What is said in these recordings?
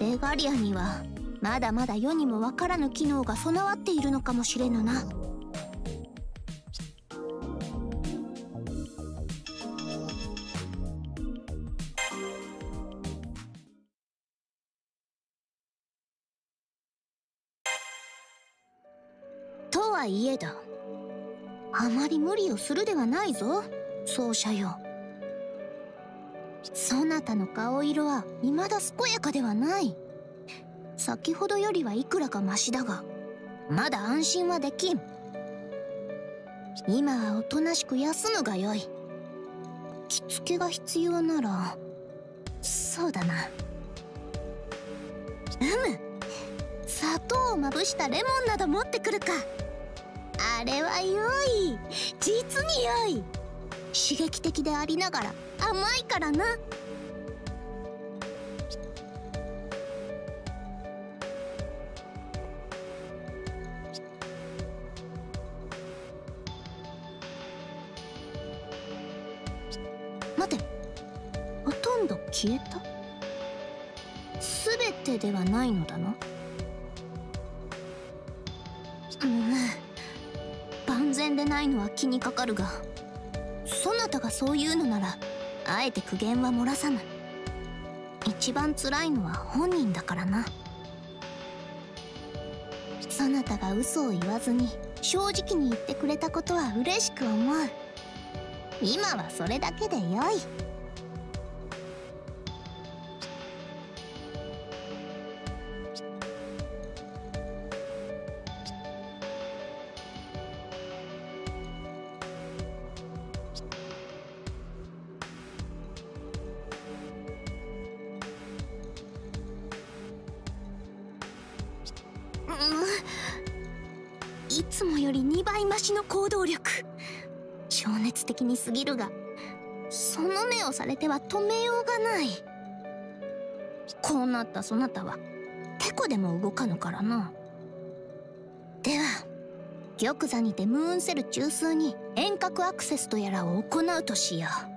レガリアにはまだまだ世にもわからぬ機能が備わっているのかもしれぬな。とはいえだ。あまり無理をするではないぞ奏者よ。そなたの顔色は未だ健やかではない。先ほどよりはいくらかマシだがまだ安心はできん。今はおとなしく休むがよい。着付けが必要ならそうだな。うむ。砂糖をまぶしたレモンなど持ってくるか。あれは良い。実に良い。刺激的でありながら甘いからな。待て。ほとんど消えた？全てではないのだな。うん万全でないのは気にかかるが。そういうのならあえて苦言は漏らさぬ一番辛いのは本人だからな。そなたが嘘を言わずに正直に言ってくれたことは嬉しく思う。今はそれだけでよい。されては止めようがない。こうなったそなたはてこでも動かぬからな。では玉座にてムーンセル中枢に遠隔アクセスとやらを行うとしよう。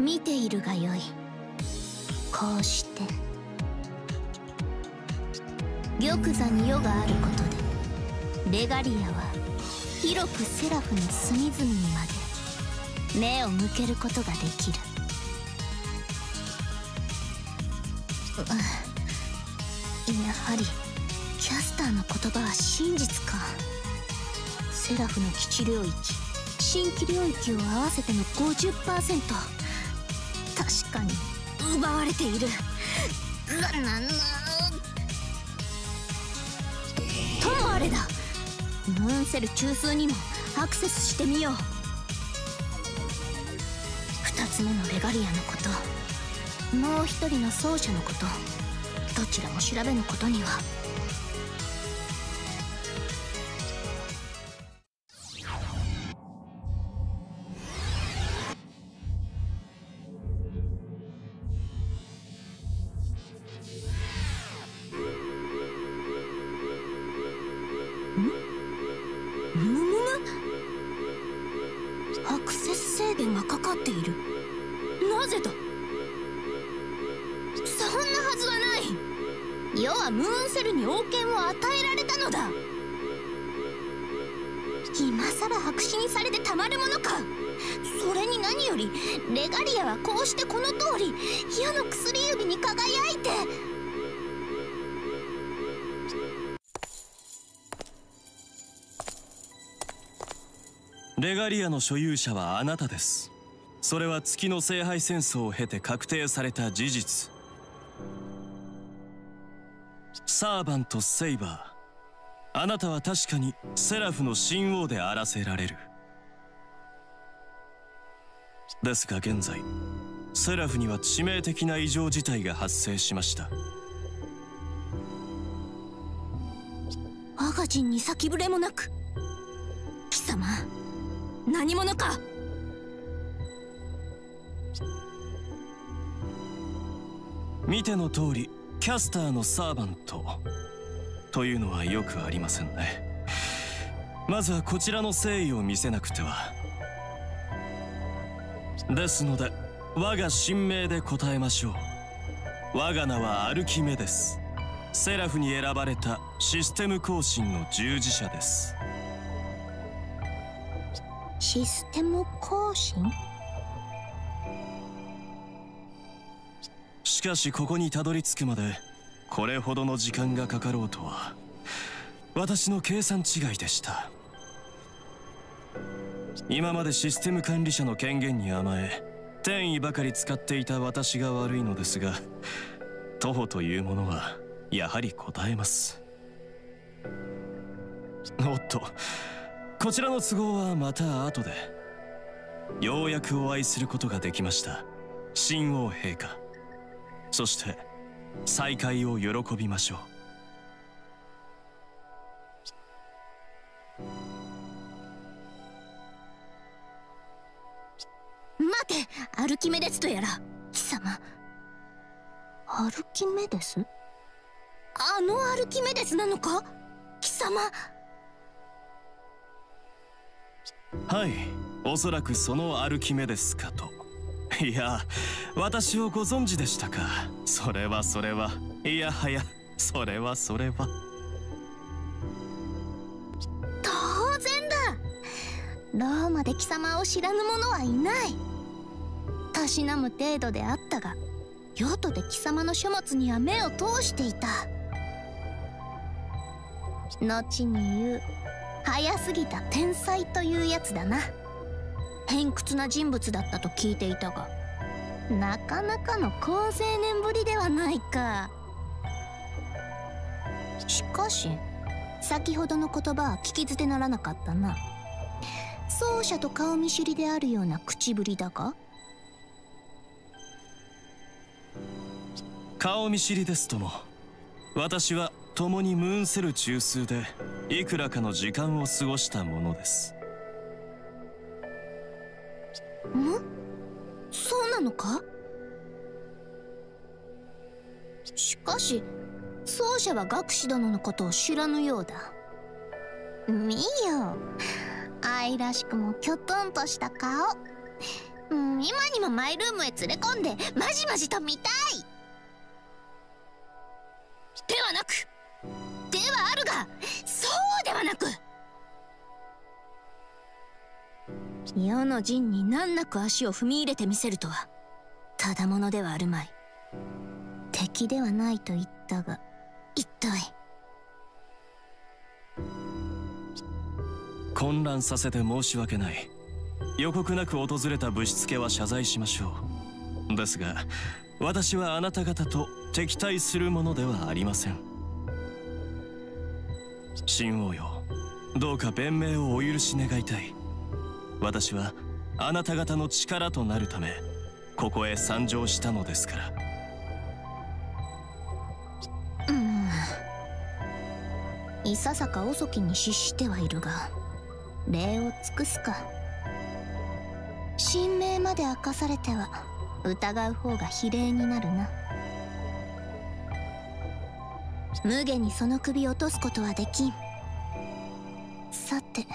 見ているがよい。こうして。玉座に世があることでレガリアは広くセラフの隅々にまで目を向けることができる。やはりキャスターの言葉は真実か。セラフの基地領域新規領域を合わせての50%確かに。奪われている。なななともあれだ。ムーンセル中枢にもアクセスしてみよう。2つ目のレガリアのこと。もう一人の奏者のこと。どちらも調べぬことには。制限がかかっている。なぜだ？そんなはずはない。世はムーンセルに王権を与えられたのだ。今さら白紙にされてたまるものか。それに何よりレガリアはこうしてこの通り世の薬指に輝いてレガリアの所有者はあなたです。それは月の聖杯戦争を経て確定された事実。サーバント・セイバー。あなたは確かにセラフの神王であらせられる。ですが現在セラフには致命的な異常事態が発生しました。人に先触れもなく。貴様。何者か。見ての通りキャスターのサーバント。というのはよくありませんね。まずはこちらの誠意を見せなくては。ですので我が神明で答えましょう。我が名はアルキメデス。セラフに選ばれたシステム更新の従事者です。システム更新？しかしここにたどり着くまでこれほどの時間がかかろうとは。私の計算違いでした。今までシステム管理者の権限に甘え転移ばかり使っていた私が悪いのですが徒歩というものはやはり答えます。おっと。こちらの都合はまた後で。ようやくお会いすることができました。新王陛下。そして再会を喜びましょう。待てアルキメデスとやら。貴様。アルキメデス？あのアルキメデスなのか？貴様。はい。おそらくそのアルキメデスかと。いや私をご存知でしたか。それはそれは。いやはやそれはそれは。当然だ。ローマで貴様を知らぬ者はいない。たしなむ程度であったが用途で貴様の書物には目を通していた。後に言う。早すぎた天才というやつだな。偏屈な人物だったと聞いていたがなかなかの好青年ぶりではないか。しかし先ほどの言葉は聞き捨てならなかったな。奏者と顔見知りであるような口ぶりだが。顔見知りですとも。私は共にムーンセル中枢でいくらかの時間を過ごしたものです。むそうなのか？しかし奏者は学士殿のことを知らぬようだ。見よ。愛らしくもきょとんとした顔。今にもマイルームへ連れ込んでまじまじと見たい。ではなくではあるがそうではなく。世の陣に難なく足を踏み入れてみせるとはただものではあるまい。敵ではないと言ったが一体。混乱させて申し訳ない。予告なく訪れたぶしつけは謝罪しましょう。ですが私はあなた方と敵対するものではありません。新王よ。どうか弁明をお許し願いたい。私はあなた方の力となるためここへ参上したのですから。うん。いささか遅きに失してはいるが礼を尽くすか。神明まで明かされては疑う方が比例になるな。無下にその首落とすことはできん。さて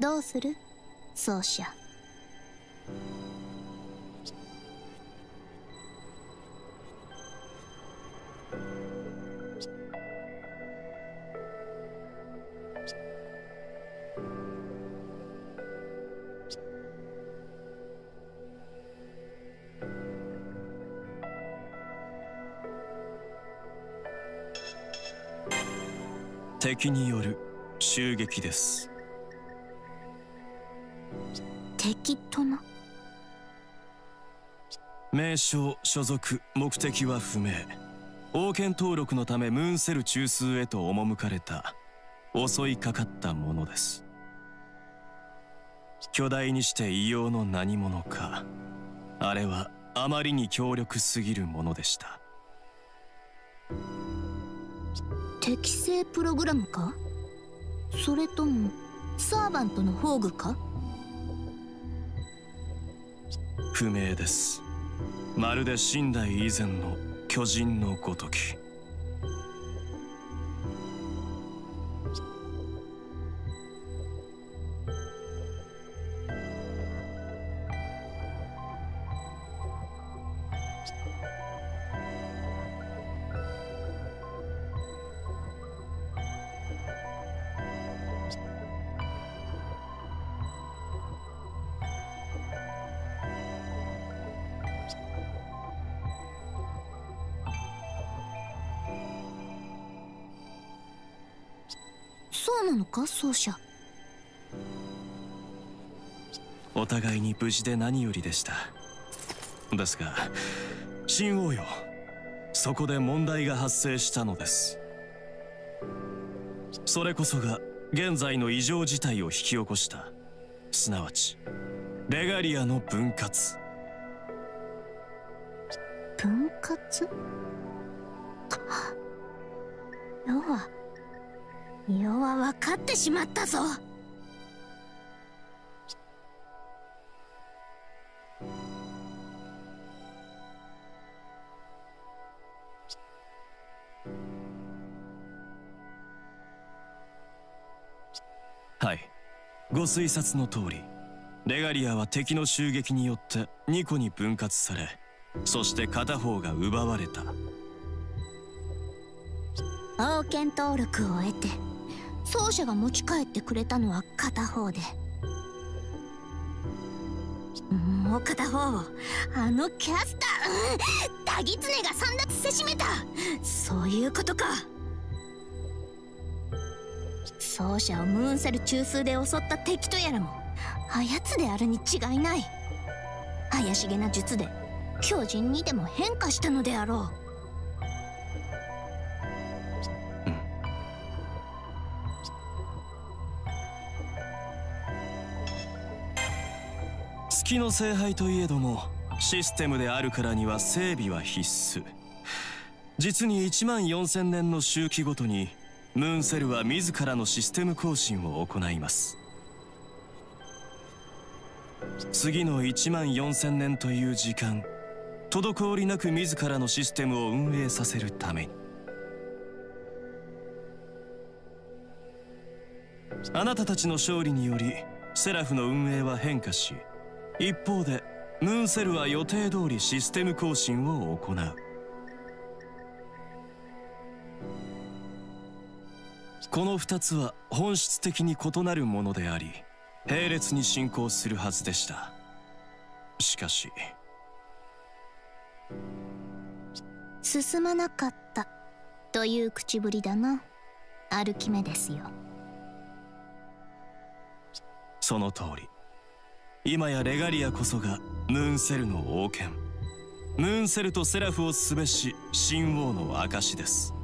どうする？奏者敵による襲撃です。敵とな名称所属目的は不明。王権登録のためムーンセル中枢へと赴かれた。襲いかかったものです。巨大にして異様の何者か。あれはあまりに強力すぎるものでした適正プログラムか？それともサーバントの宝具か？不明です。まるで寝台以前の巨人のごとき。奏者お互いに無事で何よりでした。ですが新王よ。そこで問題が発生したのです。それこそが現在の異常事態を引き起こした。すなわちレガリアの分割。分割？要は世は分かってしまったぞ。はい。ご推察の通りレガリアは敵の襲撃によって2個に分割されそして片方が奪われた。王権登録を得て奏者が持ち帰ってくれたのは片方で。もう片方をあのキャスターダギツネが散奪せしめた。そういうことか。奏者をムーンセル中枢で襲った敵とやらもあやつであるに違いない。怪しげな術で巨人にでも変化したのであろう。月の聖杯といえどもシステムであるからには整備は必須。実に1万4000年の周期ごとにムーンセルは自らのシステム更新を行います。次の1万4000年という時間滞りなく自らのシステムを運営させるために。あなたたちの勝利によりセラフの運営は変化し一方でムーンセルは予定通りシステム更新を行う。この2つは本質的に異なるものであり並列に進行するはずでした。しかし進まなかったという口ぶりだな。アルキメですよ。その通り今やレガリアこそがムーンセルの王権。ムーンセルとセラフをすべし神王の証です。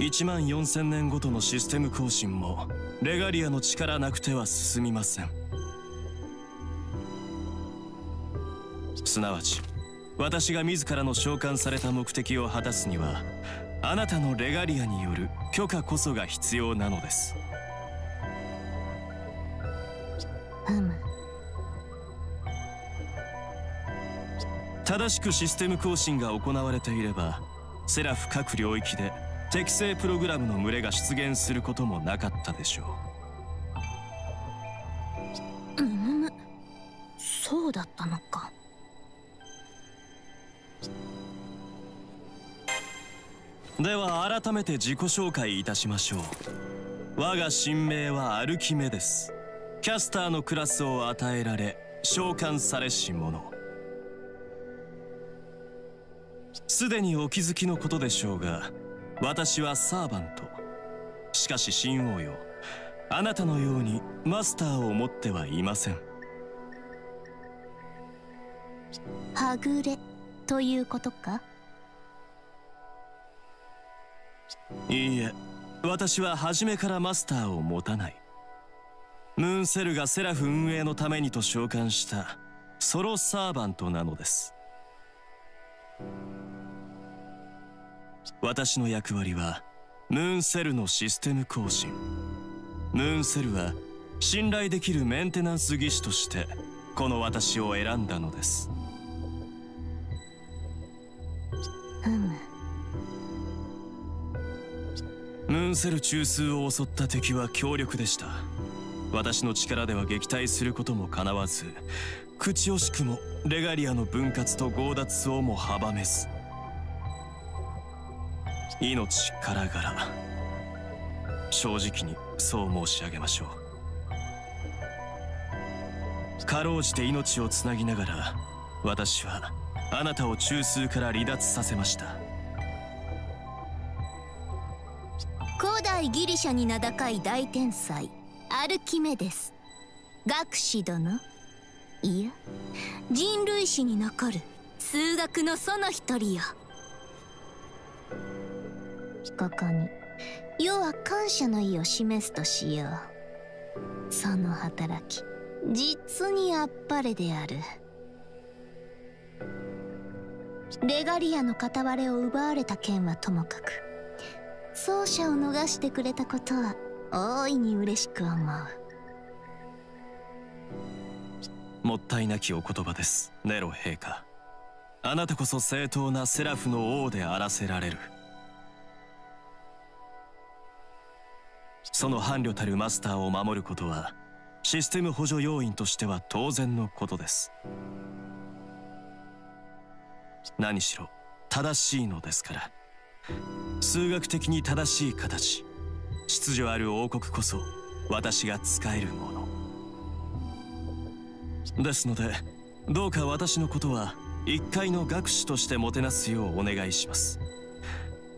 1万4000年ごとのシステム更新もレガリアの力なくては進みません。すなわち私が自らの召喚された目的を果たすにはあなたのレガリアによる許可こそが必要なのです。うむ正しくシステム更新が行われていればセラフ各領域で適正プログラムの群れが出現することもなかったでしょう。むむそうだったのか。では改めて自己紹介いたしましょう。我が神名はアルキメですキャスターのクラスを与えられ召喚されし者。すでにお気づきのことでしょうが私はサーバント。しかし神王よあなたのようにマスターを持ってはいません。はぐれということか？いいえ私は初めからマスターを持たないムーンセルがセラフ運営のためにと召喚したソロサーバントなのです。私の役割はムーンセルのシステム更新。ムーンセルは信頼できるメンテナンス技師としてこの私を選んだのです。うむムーンセル中枢を襲った敵は強力でした私の力では撃退することもかなわず口惜しくもレガリアの分割と強奪をも阻めず。命からがら正直にそう申し上げましょう。かろうじて命をつなぎながら私はあなたを中枢から離脱させました。古代ギリシャに名高い大天才。アルキメデス学士殿。いや人類史に残る数学のその一人よ。ここに。世は感謝の意を示すとしよう。その働き実にあっぱれである。レガリアの片割れを奪われた件はともかく奏者を逃してくれたことは大いに嬉しく思う。もったいなきお言葉です。ネロ陛下。あなたこそ正当なセラフの王であらせられる。その伴侶たるマスターを守ることはシステム補助要員としては当然のことです。何しろ正しいのですから。数学的に正しい形。秩序ある王国こそ私が使えるもの。ですのでどうか私のことは一階の学士としてもてなすようお願いします。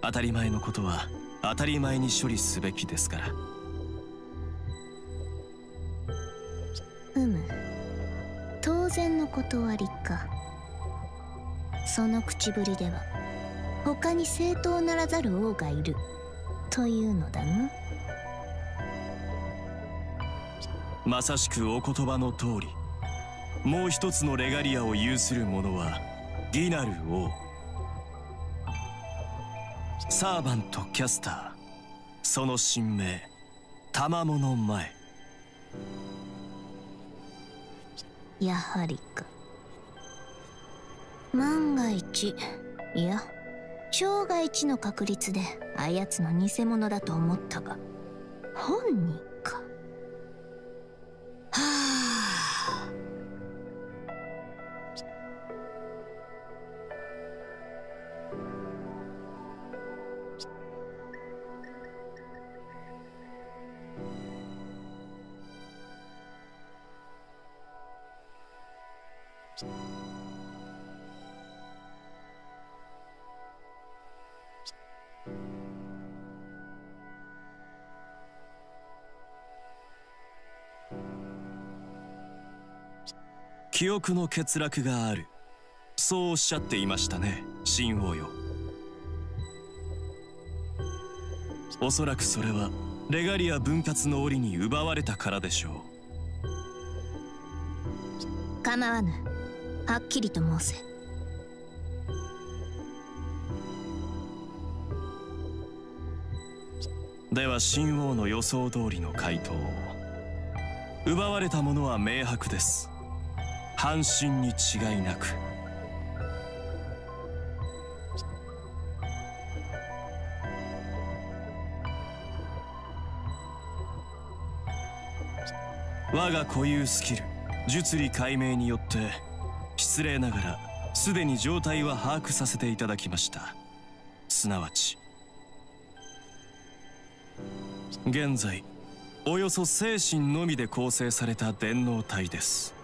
当たり前のことは当たり前に処理すべきですから。うむ。当然の断りか。その口ぶりでは他に正当ならざる王がいる。というのだな。まさしくお言葉の通りもう一つのレガリアを有する者はギナル王。サーバントキャスターその神名賜物前。やはりか。万が一いや生涯一の確率であやつの偽物だと思ったが本人記憶の欠落がある。そうおっしゃっていましたね新王よ。おそらくそれはレガリア分割の折に奪われたからでしょ構わぬ。はっきりと申せ。うでは新王の予想通りの回答を。奪われたものは明白です半身に違いなく。我が固有スキル術理解明によって失礼ながらすでに状態は把握させていただきました。すなわち現在およそ精神のみで構成された電脳体です。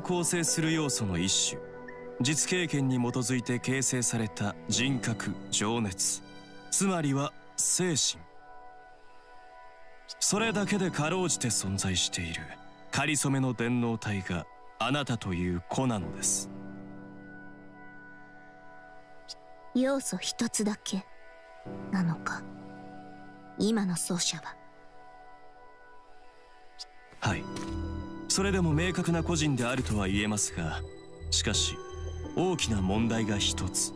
を構成する要素の一種。実経験に基づいて形成された人格情熱。つまりは精神。それだけでかろうじて存在している。仮初めの電脳体があなたという子なのです。要素一つだけなのか。今の奏者は。はいそれでも明確な個人であるとは言えますがしかし大きな問題が一つ。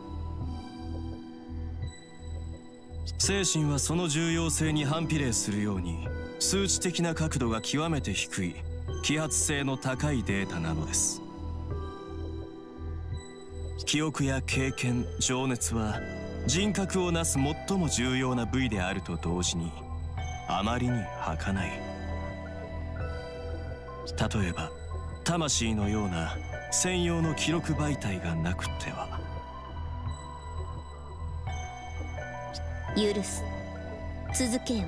精神はその重要性に反比例するように数値的な角度が極めて低い揮発性の高いデータなのです。記憶や経験情熱は人格をなす最も重要な部位であると同時にあまりに儚い。例えば魂のような専用の記録媒体がなくては。許す。続けよ。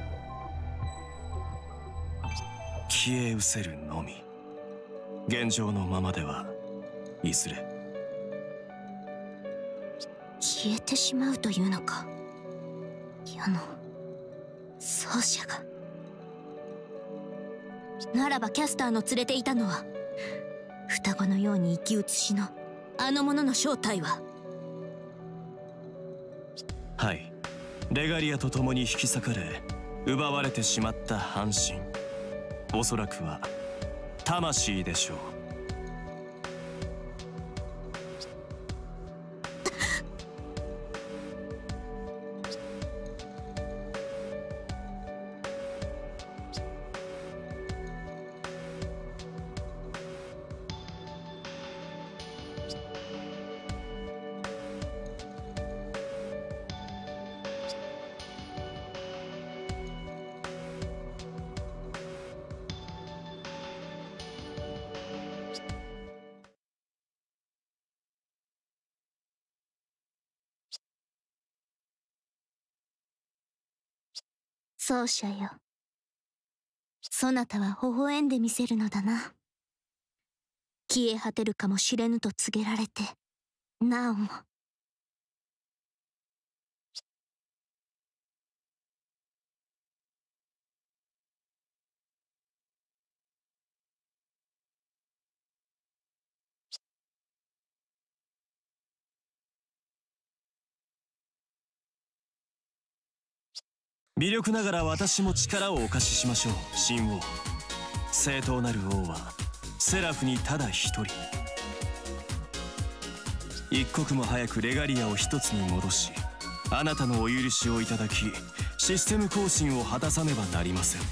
消え失せるのみ。現状のままではいずれ。消えてしまうというのか。矢の奏者がならばキャスターの連れていたのは双子のように生き写しのあの者の正体は。はい。レガリアと共に引き裂かれ奪われてしまった半身おそらくは魂でしょう。奏者よそなたは微笑んでみせるのだな。消え果てるかもしれぬと告げられてなおも。微力ながら私も力をお貸ししましょう。神王。正当なる王はセラフにただ一人。一刻も早くレガリアを一つに戻しあなたのお許しをいただきシステム更新を果たさねばなりません。う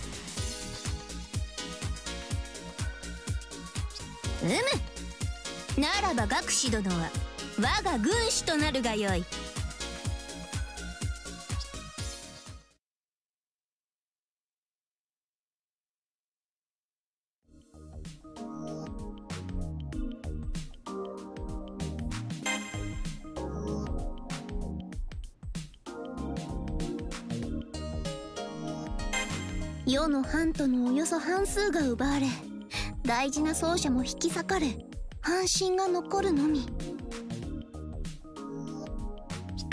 むならば学士殿は我が軍師となるがよい。のハントのおよそ半数が奪われ大事な奏者も引き裂かれ半身が残るのみ。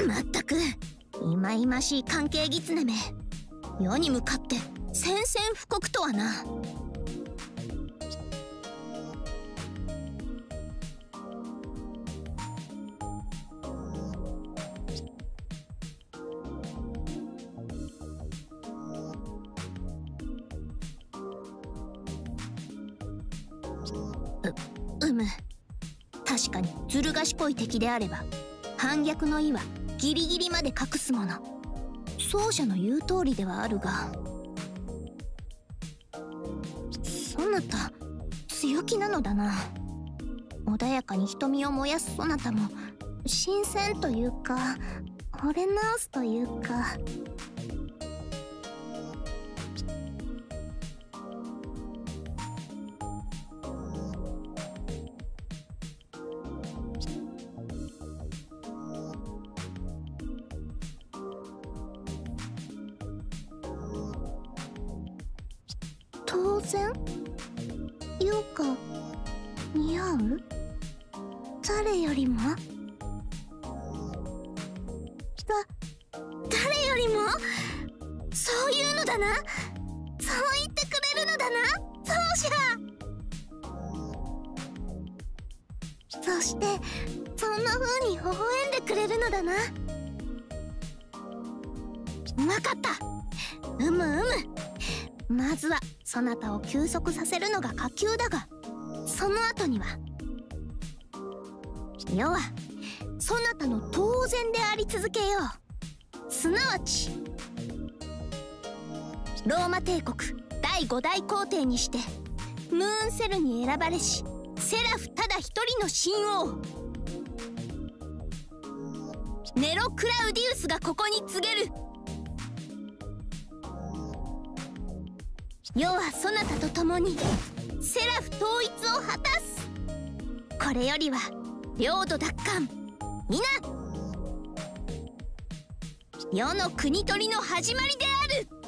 まったくいまいましい関係狐め。世に向かって宣戦布告とはな。ずる賢い敵であれば反逆の意はギリギリまで隠すもの。奏者の言う通りではあるがそなた強気なのだな。穏やかに瞳を燃やすそなたも新鮮というか惚れ直すというか。然？ようか似合う？誰よりも？だ誰よりも？そういうのだな？そう言ってくれるのだな？奏者そしてそんな風に微笑んでくれるのだな？分かった。うむうむ。まずはそなたを休息させるのが下級だがその後には世はそなたの当然であり続けよう。すなわちローマ帝国第5代皇帝にしてムーンセルに選ばれしセラフただ一人の神王。ネロ・クラウディウスがここに告げる。世はそなたと共にセラフ統一を果たす。これよりは領土奪還。皆世の国取りの始まりである。